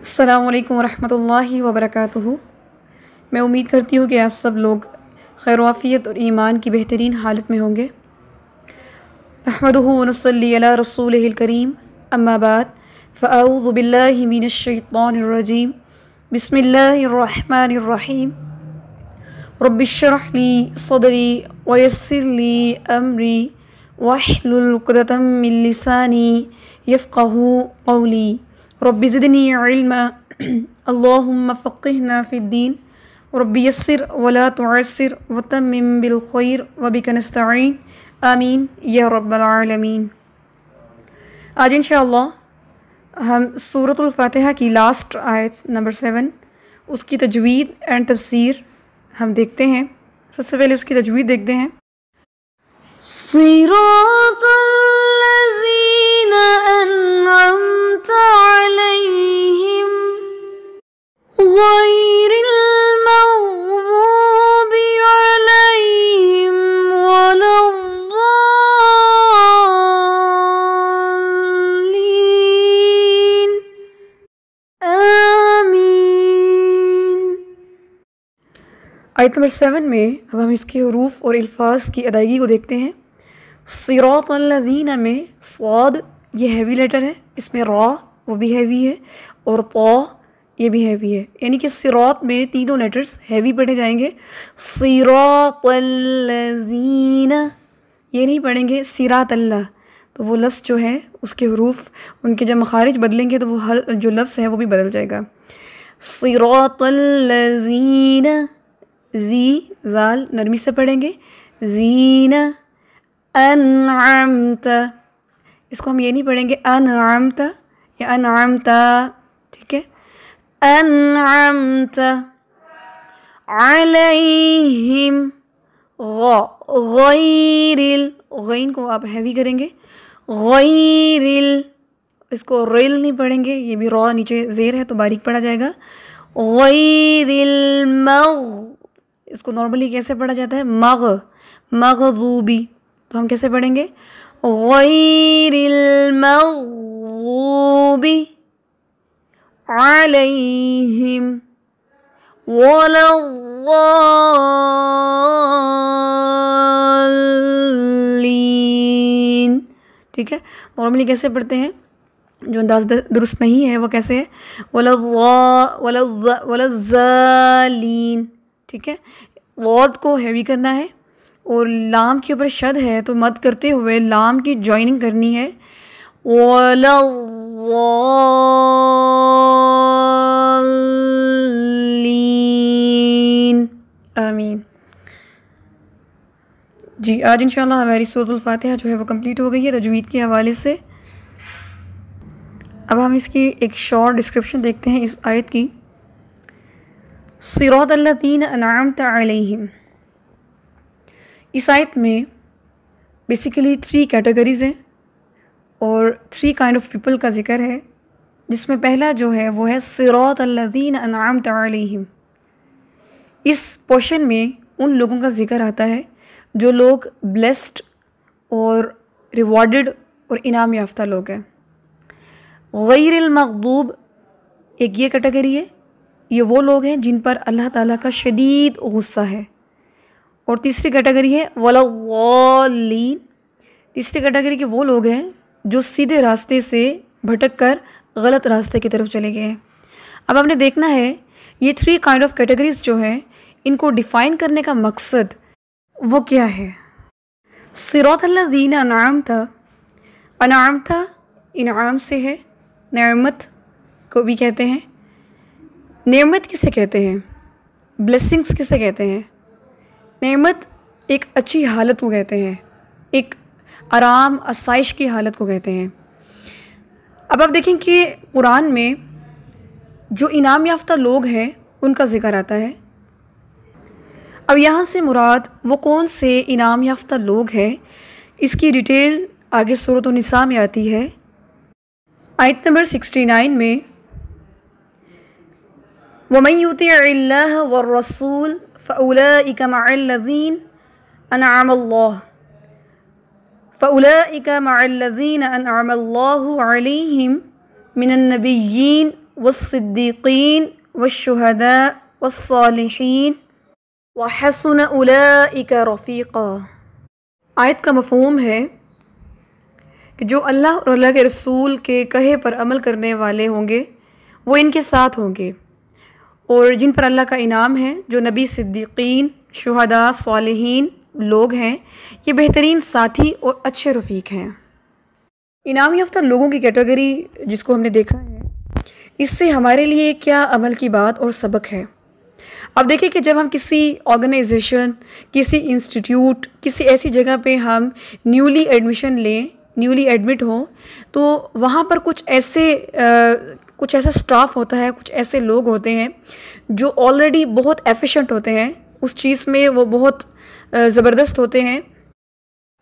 السلام علیکم ورحمۃ اللہ وبرکاتہ میں امید کرتی ہوں کہ آپ سب لوگ خیر وافیت اور ایمان کی بہترین حالت میں ہوں گے. احمد ونصلی علی رسول الکریم اما بعد فاعوذ باللہ من الشیطان الرجیم. بسم الله الرحمن الرحيم رب اشرح لي صدري ويسر لي أمري واحلل عقدة من لساني يفقه قولي رب زدني علما اللهم فقهنا في الدين رب يسر ولا تعسر وتمم بالخير وبك نستعين آمين يا رب العالمين اجين شاء الله ہم صورت الفاتحہ کی لاسٹ آیت نمبر سیون اس کی تجوید اینڈ تفسیر ہم دیکھتے ہیں۔ سب سے پہلے اس کی تجوید دیکھتے ہیں۔ صراط الذين أنعمت عليهم غير آیت نمبر سیون میں اب ہم اس کے حروف اور الفاظ کی ادائیگی کو دیکھتے ہیں۔ صراط الذین میں صاد یہ ہیوی لیٹر ہے، اس میں را وہ بھی ہیوی ہے اور طا یہ بھی ہیوی ہے۔ یعنی کہ صراط میں تینوں لیٹرز ہیوی پڑھے جائیں گے۔ صراط الذین، یہ نہیں پڑھیں گے، صراط اللہ۔ تو وہ لفظ جو ہے، اس کے حروف، ان کے جب مخارج بدلیں گے تو وہ جو لفظ ہے، وہ بھی بدل جائے گا۔ صراط الذین زی زال نرمی سے پڑھیں گے۔ زین انعمت۔ اس کو ہم یہ نہیں پڑھیں گے، انعمت، یا انعمت ٹھیک ہے؟ انعمت۔ علیہم غیر غین کو آپ ہیوی کریں گے۔ غیر اس کو ریل نہیں پڑھیں گے، یہ بھی را نیچے زیر ہے تو باریک پڑھا جائے گا۔ غیر المغ اس کو نارملی کیسے پڑھا جاتا ہے؟ مغ مغضوبی۔ تو ہم کیسے پڑھیں گے؟ غیر المغضوبی علیہم ولا الضالین ٹھیک ہے؟ نارملی کیسے پڑھتے ہیں؟ جو انداز درست نہیں ہے وہ کیسے ہے؟ ولا ولا ولا ٹھیک ہے؟ وعد کو ہیوی کرنا ہے اور لام کے اوپر شد ہے تو مد کرتے ہوئے لام کی جوائننگ کرنی ہے۔ آمین۔ جی آج انشاءاللہ ہماری سورۃ الفاتحہ جو ہے وہ کمپلیٹ ہو گئی ہے تجوید کے حوالے سے۔ اب ہم اس کی ایک شارٹ ڈسکرپشن دیکھتے ہیں اس آیت کی۔ صراط الذین انعمت علیہم۔ اس آیت میں بیسیکلی تھری کیٹیگریز ہیں اور تھری کائنڈ آف پیپل کا ذکر ہے، جس میں پہلا جو ہے وہ ہے صراط الذین انعمت علیہم۔ اس پورشن میں ان لوگوں کا ذکر آتا ہے جو لوگ بلیسڈ اور ریوارڈڈ اور انعام یافتہ لوگ ہیں۔ غیر المغضوب ایک یہ کیٹیگری ہے یہ وہ لوگ ہیں جن پر اللہ تعالیٰ کا شدید غصہ ہے۔ اور تیسری کیٹیگری ہے ولاغالین تیسری کیٹیگری کے وہ لوگ ہیں جو سیدھے راستے سے بھٹک کر غلط راستے کی طرف چلے گئے ہیں۔ اب ہم نے دیکھنا ہے یہ تھری کائنڈ آف کیٹیگریز جو ہیں، ان کو ڈیفائن کرنے کا مقصد وہ کیا ہے۔ سروت اللہ زین انعام تھا انعام تھا انعام سے ہے، نعمت کو بھی کہتے ہیں۔ نعمت کسے کہتے ہیں؟ بلیسنگس کسے کہتے ہیں؟ نعمت ایک اچھی حالت کو کہتے ہیں، ایک آرام، آسائش کی حالت کو کہتے ہیں۔ اب آپ دیکھیں کہ قرآن میں جو انعام یافتہ لوگ ہیں، ان کا ذکر آتا ہے۔ اب یہاں سے مراد وہ کون سے انعام یافتہ لوگ ہیں؟ اس کی ڈیٹیل آگے صورت النساء میں آتی ہے۔ آیت نمبر سکسٹی نائن میں ومن يطع الله والرسول فأولئك مع الذين أنعم الله. فأولئك مع الذين أنعم الله عليهم من النبيين والصديقين والشهداء والصالحين. وحسن أولئك رفيقا. آیت کا مفہوم ہے کہ جو اللہ اور اللہ کے رسول کے کہے پر عمل کرنے والے ہوں گے، وہ ان کے ساتھ ہوں گے۔ اور جن پر اللہ کا انعام ہے، جو نبی صدیقین، شہداء، صالحین لوگ ہیں، یہ بہترین ساتھی اور اچھے رفیق ہیں۔ انعام یافتہ لوگوں کی کیٹیگری جس کو ہم نے دیکھا ہے، اس سے ہمارے لیے کیا عمل کی بات اور سبق ہے؟ اب دیکھیں کہ جب ہم کسی آرگنائزیشن کسی انسٹیٹیوٹ کسی ایسی جگہ پہ ہم نیولی ایڈمیشن لیں نیولی ایڈمٹ ہوں، تو وہاں پر کچھ ایسے کچھ ایسا سٹاف ہوتا ہے، کچھ ایسے لوگ ہوتے ہیں جو آلریڈی بہت ایفیشینٹ ہوتے ہیں۔ اس چیز میں وہ بہت زبردست ہوتے ہیں۔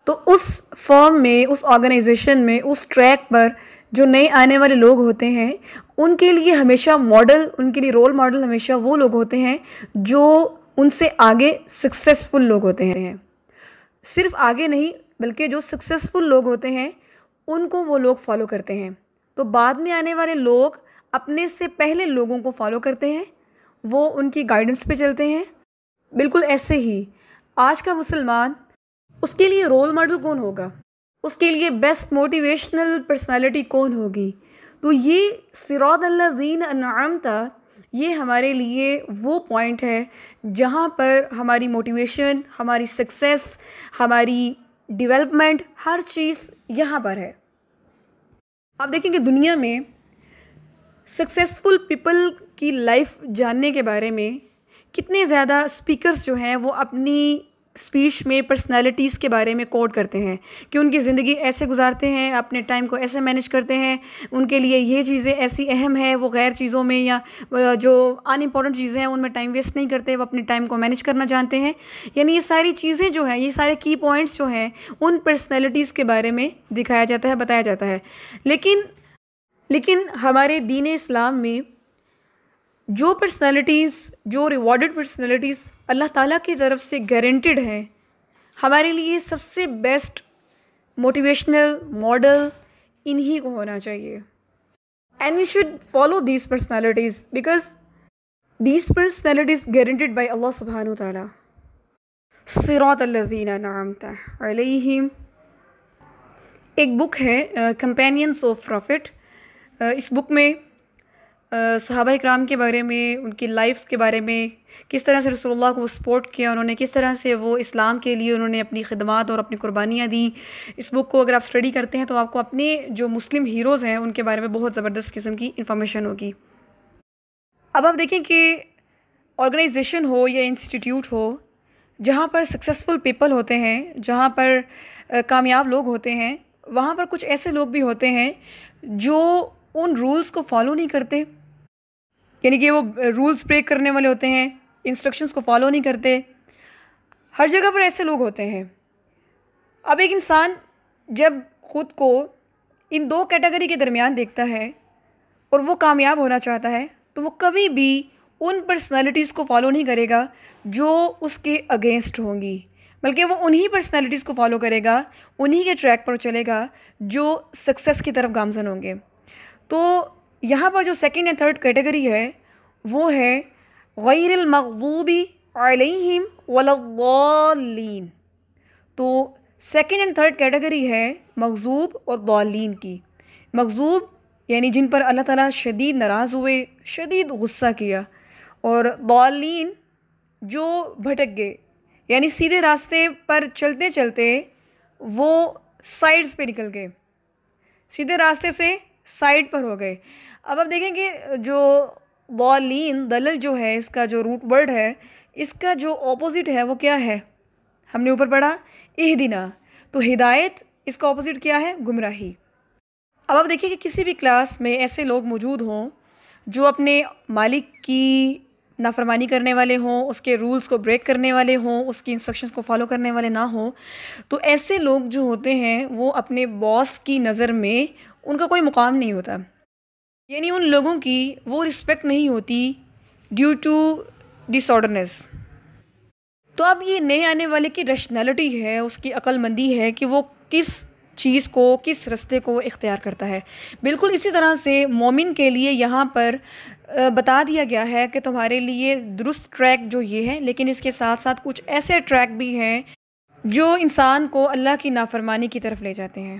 تو اس فارم میں، اس آرگنائزیشن میں، اس ٹریک پر جو نئے آنے والے لوگ ہوتے ہیں، ان کے لیے ہمیشہ ماڈل ان کے لیے رول ماڈل ہمیشہ وہ لوگ ہوتے ہیں جو ان سے آگے سکسیزفل لوگ ہوتے ہیں۔ صرف آگے نہیں، بلکہ جو سکسیزفل لوگ ہوتے ہیں، ان کو وہ لوگ فالو کرتے ہیں۔ تو بعد میں آنے والے لوگ اپنے سے پہلے لوگوں کو فالو کرتے ہیں، وہ ان کی گائیڈنس پہ چلتے ہیں۔ بالکل ایسے ہی، آج کا مسلمان اس کے لیے رول ماڈل کون ہوگا؟ اس کے لیے بیسٹ موٹیویشنل پرسنالٹی کون ہوگی؟ تو یہ سراد اللہ دین انعام تھا یہ ہمارے لیے وہ پوائنٹ ہے جہاں پر ہماری موٹیویشن ہماری سکسیس ہماری ڈیولپمنٹ ہر چیز یہاں پر ہے۔ آپ دیکھیں کہ دنیا میں سکسیزفل پیپل کی لائف جاننے کے بارے میں کتنے زیادہ اسپیکرس جو ہیں وہ اپنی اسپیچ میں پرسنالٹیز کے بارے میں کوڈ کرتے ہیں کہ ان کی زندگی ایسے گزارتے ہیں، اپنے ٹائم کو ایسے مینیج کرتے ہیں، ان کے لیے یہ چیزیں ایسی اہم ہیں وہ غیر چیزوں میں یا جو ان امپورٹنٹ چیزیں ہیں ان میں ٹائم ویسٹ نہیں کرتے، وہ اپنے ٹائم کو مینیج کرنا جانتے ہیں۔ یعنی یہ ساری چیزیں جو ہیں، یہ سارے کی پوائنٹس جو ہیں، ان پرسنالٹیز کے بارے میں دکھایا جاتا ہے، بتایا جاتا ہے۔ لیکن لیکن ہمارے دین اسلام میں جو پرسنالٹیز جو ریوارڈڈ پرسنالٹیز اللہ تعالیٰ کی طرف سے گارنٹیڈ ہیں، ہمارے لیے سب سے بیسٹ موٹیویشنل ماڈل انہی کو ہونا چاہیے۔ And we should follow these personalities because these personalities guaranteed by اللہ سبحانہ و تعالیٰ سراط الزین نعمت علیہم۔ ایک بک ہے کمپینینس آف پروفٹ اس بک میں صحابہ اکرام کے بارے میں، ان کی لائف کے بارے میں، کس طرح سے رسول اللہ کو سپورٹ کیا، انہوں نے کس طرح سے وہ اسلام کے لیے انہوں نے اپنی خدمات اور اپنی قربانیاں دی اس بک کو اگر آپ اسٹڈی کرتے ہیں تو آپ کو اپنے جو مسلم ہیروز ہیں، ان کے بارے میں بہت زبردست قسم کی انفارمیشن ہوگی۔ اب آپ دیکھیں کہ آرگنائزیشن ہو یا انسٹیٹیوٹ ہو، جہاں پر سکسیزفل پیپل ہوتے ہیں، جہاں پر کامیاب لوگ ہوتے ہیں، وہاں پر کچھ ایسے لوگ بھی ہوتے ہیں جو ان رولس کو فالو نہیں کرتے؟ یعنی کہ وہ رولس بریک کرنے والے ہوتے ہیں انسٹرکشنس کو فالو نہیں کرتے۔ ہر جگہ پر ایسے لوگ ہوتے ہیں۔ اب ایک انسان جب خود کو ان دو کیٹیگری کے درمیان دیکھتا ہے اور وہ کامیاب ہونا چاہتا ہے، تو وہ کبھی بھی ان پرسنالٹیز کو فالو نہیں کرے گا جو اس کے اگینسٹ ہوں گی۔ بلکہ وہ انہی پرسنالٹیز کو فالو کرے گا، انہی کے ٹریک پر چلے گا جو سکسیس کی طرف گامزن ہوں گے۔ تو یہاں پر جو سیکنڈ اینڈ تھرڈ کیٹیگری ہے، وہ ہے غیر المغضوبی علیہم ولغالین تو سیکنڈ اینڈ تھرڈ کیٹیگری ہے مغضوب اور ضالین کی۔ مغضوب یعنی جن پر اللہ تعالیٰ شدید ناراض ہوئے، شدید غصہ کیا۔ اور ضالین جو بھٹک گئے یعنی سیدھے راستے پر چلتے چلتے وہ سائڈز پہ نکل گئے۔ سیدھے راستے سے سائڈ پر ہو گئے۔ اب آپ دیکھیں کہ جو بالین دلل جو ہے، اس کا جو روٹ ورڈ ہے، اس کا جو اپوزٹ ہے، وہ کیا ہے؟ ہم نے اوپر پڑھا، اہدنا۔ تو ہدایت، اس کا اپوزٹ کیا ہے؟ گمراہی۔ اب آپ دیکھیں کہ کسی بھی کلاس میں ایسے لوگ موجود ہوں جو اپنے مالک کی نافرمانی کرنے والے ہوں، اس کے رولز کو بریک کرنے والے ہوں، اس کی انسٹرکشنز کو فالو کرنے والے نہ ہوں، تو ایسے لوگ جو ہوتے ہیں، وہ اپنے باس کی نظر میں ان کا کوئی مقام نہیں ہوتا۔ یعنی ان لوگوں کی وہ رسپیکٹ نہیں ہوتی ڈیو ٹو ڈس آرڈرنیس تو اب یہ نئے آنے والے کی ریشنلٹی ہے، اس کی عقل مندی ہے کہ وہ کس چیز کو، کس رستے کو اختیار کرتا ہے۔ بالکل اسی طرح سے مومن کے لیے یہاں پر بتا دیا گیا ہے کہ تمہارے لیے درست ٹریک جو یہ ہے، لیکن اس کے ساتھ ساتھ کچھ ایسے ٹریک بھی ہیں جو انسان کو اللہ کی نافرمانی کی طرف لے جاتے ہیں۔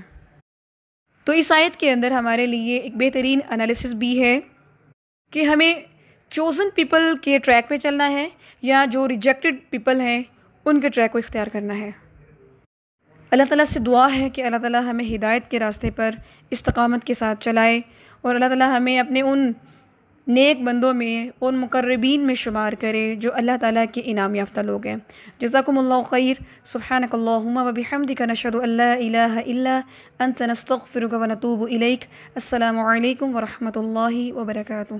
تو اس آیت کے اندر ہمارے لیے ایک بہترین انالیسس بھی ہے کہ ہمیں چوزن پیپل کے ٹریک پہ چلنا ہے یا جو ریجیکٹڈ پیپل ہیں، ان کے ٹریک کو اختیار کرنا ہے۔ اللہ تعالیٰ سے دعا ہے کہ اللہ تعالیٰ ہمیں ہدایت کے راستے پر استقامت کے ساتھ چلائے اور اللہ تعالیٰ ہمیں اپنے ان نیک بندوں میں ان مقربین میں شمار کرے جو اللہ تعالیٰ کے انعام یافتہ لوگ ہیں۔ جزاکم اللہ خیر۔ سبحانک اللہم و بحمدک نشہد اللہ الہ الا انت، نستغفرک و نتوب الیک۔ السلام علیکم ورحمۃ اللہ وبرکاتہ۔